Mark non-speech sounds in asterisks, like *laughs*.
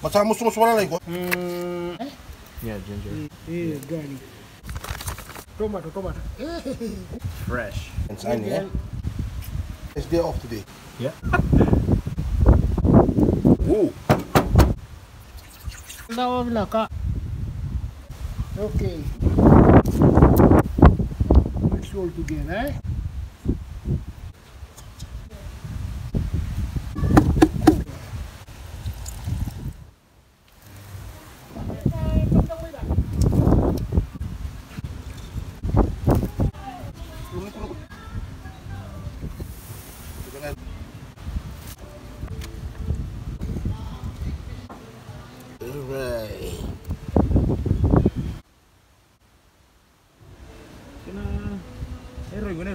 Macam mus-mus wala lagi ko. Hmm. Eh? Yeah, ginger. Eh, garlic. Tomato, tomato. Fresh. It's on yeah. It's day off today. Yeah. *laughs* Ooh. Dawa bila ka. Okay. Mix all together, eh? dengan Alright. Kena. Eh, Roy, mana